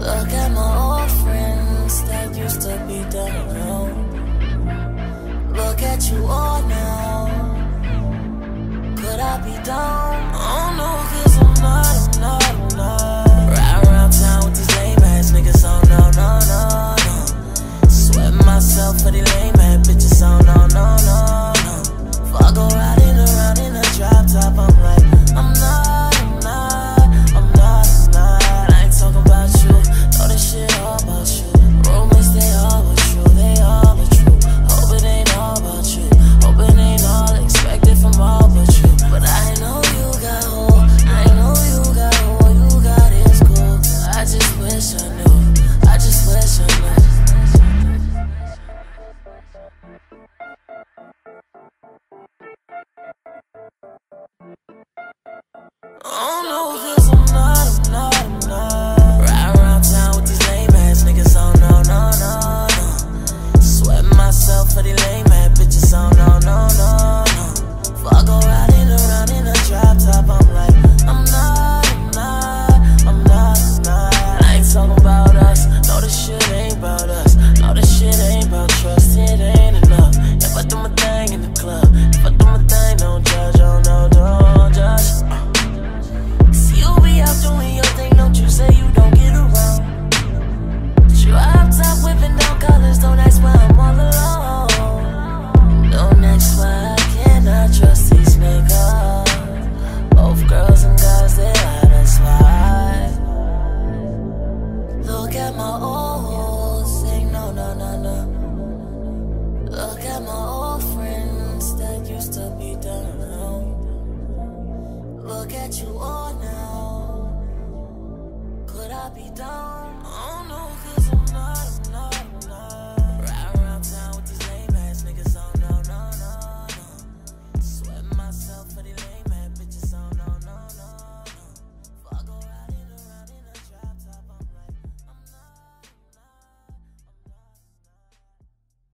Look at my old friends that used to be down low. Look at you all now. Could I be down? Oh no, cause I'm not. both girls and guys that I done spied. Look at my old thing, no, no, no, no. Look at my old friends that used to be down. Look at you all now. Could I be done?